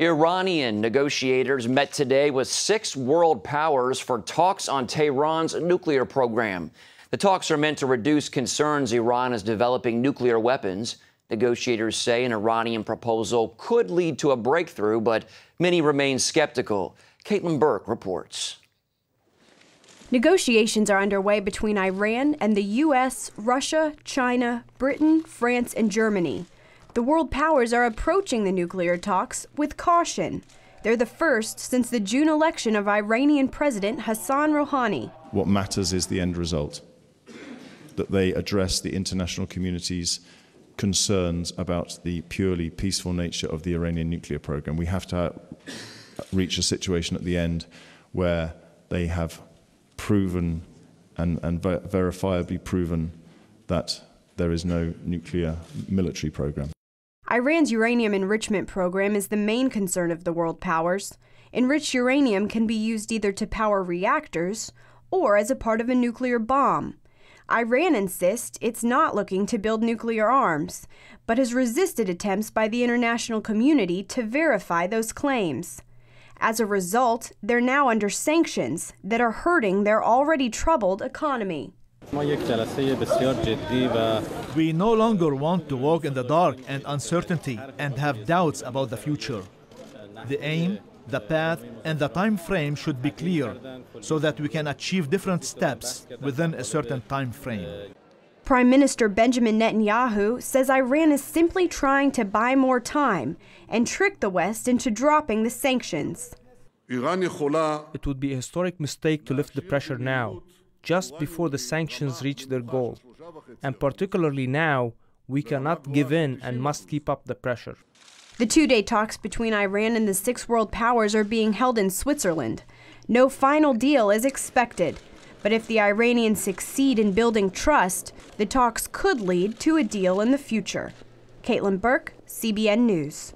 Iranian negotiators met today with six world powers for talks on Tehran's nuclear program. The talks are meant to reduce concerns Iran is developing nuclear weapons. Negotiators say an Iranian proposal could lead to a breakthrough, but many remain skeptical. Caitlin Burke reports. Negotiations are underway between Iran and the U.S., Russia, China, Britain, France, and Germany. The world powers are approaching the nuclear talks with caution. They're the first since the June election of Iranian President Hassan Rouhani. What matters is the end result that they address the international community's concerns about the purely peaceful nature of the Iranian nuclear program. We have to reach a situation at the end where they have proven and, and ver verifiably proven that there is no nuclear military program. Iran's uranium enrichment program is the main concern of the world powers. Enriched uranium can be used either to power reactors or as a part of a nuclear bomb. Iran insists it's not looking to build nuclear arms, but has resisted attempts by the international community to verify those claims. As a result, they're now under sanctions that are hurting their already troubled economy. We no longer want to walk in the dark and uncertainty and have doubts about the future. The aim, the path, and the time frame should be clear so that we can achieve different steps within a certain time frame. Prime Minister Benjamin Netanyahu says Iran is simply trying to buy more time and trick the West into dropping the sanctions. It would be a historic mistake to lift the pressure now just before the sanctions reach their goal. And particularly now, we cannot give in and must keep up the pressure. The two day talks between Iran and the six world powers are being held in Switzerland. No final deal is expected. But if the Iranians succeed in building trust, the talks could lead to a deal in the future. Caitlin Burke, CBN News.